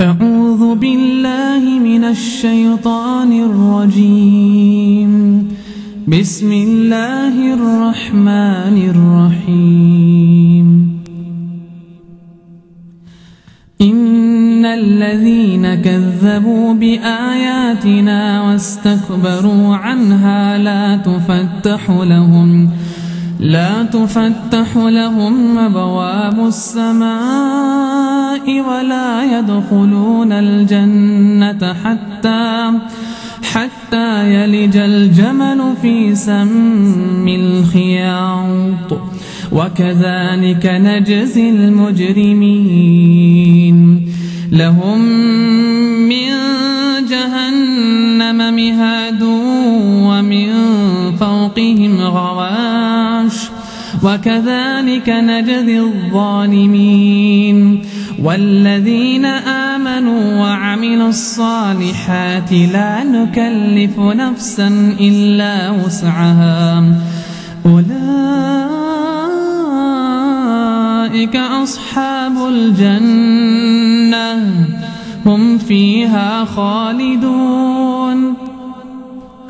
أعوذ بالله من الشيطان الرجيم. بسم الله الرحمن الرحيم. إن الذين كذبوا بآياتنا واستكبروا عنها لا تفتح لهم لا تفتح لهم أبواب السماء ولا يدخلون الجنة حتى حتى يلج الجمل في سم الخياط. وكذلك نجزي المجرمين. لهم من جهنم مهاد ومن فوقهم غواش وكذلك نجزي الظالمين والذين آمنوا وعملوا الصالحات لا نكلف نفسا إلا وسعها. أولئك أصحاب الجنة هم فيها خالدون.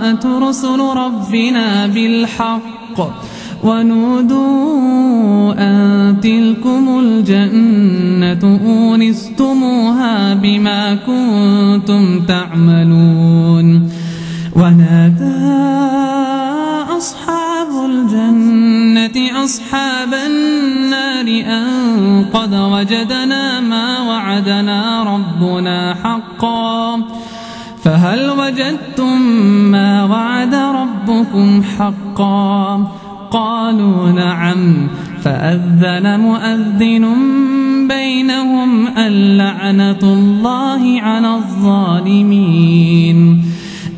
جاءت رسل ربنا بالحق ونودوا أن تلكم الجنة أونستموها بما كنتم تعملون ونادى أصحاب الجنة أصحاب النار أن قد وجدنا ما وعدنا ربنا حقا فهل وجدتم ما وعد ربكم حقا؟ قالوا نعم. فأذن مؤذن بينهم اللعنة الله على الظالمين.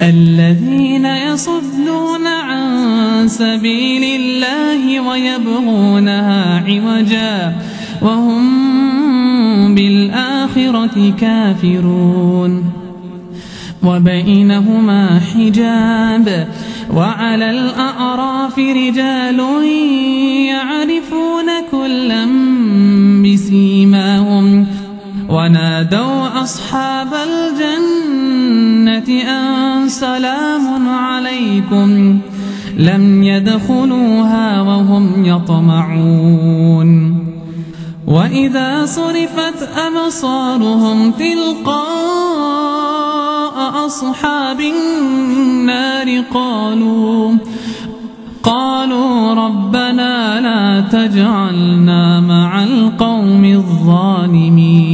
الذين يصدون عن سبيل الله ويبغونها عوجا وهم بالآخرة كافرون. وبينهما حجاب وعلى الأعراف رجال يعرفون كلا بسيماهم ونادوا أصحاب الجنة أن سلام عليكم لم يدخلوها وهم يطمعون وإذا صرفت أبصارهم تلقاء أصحاب النار قالوا قالوا ربنا لا تجعلنا مع القوم الظالمين.